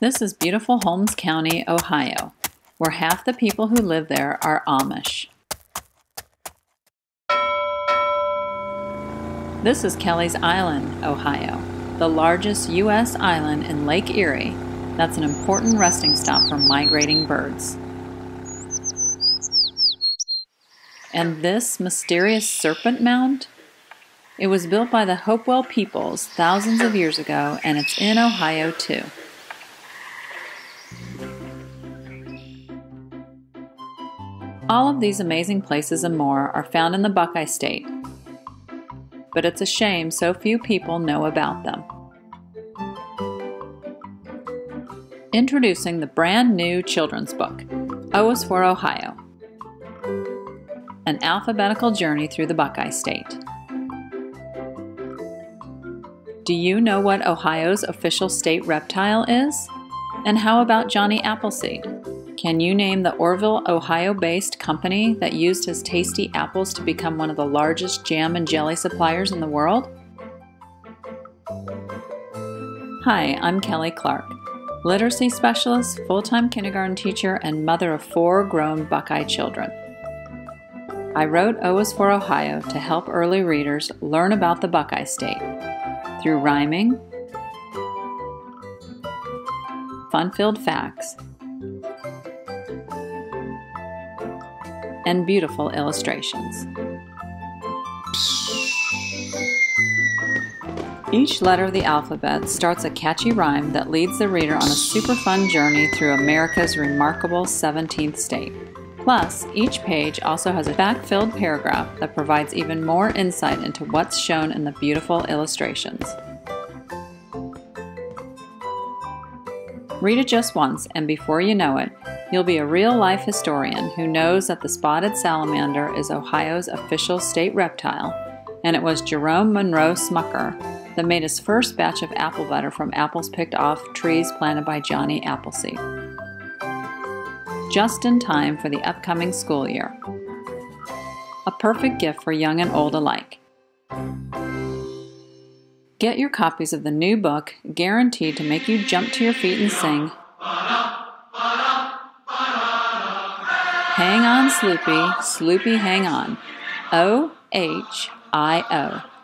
This is beautiful Holmes County, Ohio, where half the people who live there are Amish. This is Kelleys Island, Ohio, the largest U.S. island in Lake Erie that's an important resting stop for migrating birds. And this mysterious serpent mound? It was built by the Hopewell peoples thousands of years ago, and it's in Ohio too. All of these amazing places and more are found in the Buckeye State, but it's a shame so few people know about them. Introducing the brand new children's book, O is for Ohio An Alphabetical Journey Through the Buckeye State. Do you know what Ohio's official state reptile is? And how about Johnny Appleseed? Can you name the Orrville, Ohio based company that used his tasty apples to become one of the largest jam and jelly suppliers in the world? Hi, I'm Kelley Clark, literacy specialist, full time kindergarten teacher, and mother of four grown Buckeye children. I wrote O is for Ohio to help early readers learn about the Buckeye State through rhyming, fun filled facts, and beautiful illustrations. Each letter of the alphabet starts a catchy rhyme that leads the reader on a super fun journey through America's remarkable 17th state. Plus, each page also has a fact filled paragraph that provides even more insight into what's shown in the beautiful illustrations. Read it just once, and before you know it, you'll be a real life historian who knows that the spotted salamander is Ohio's official state reptile, and it was Jerome Monroe Smucker that made his first batch of apple butter from apples picked off trees planted by Johnny Appleseed. Just in time for the upcoming school year. A perfect gift for young and old alike. Get your copies of the new book, guaranteed to make you jump to your feet and sing. Hang on, Sloopy, Sloopy, hang on. O H I O.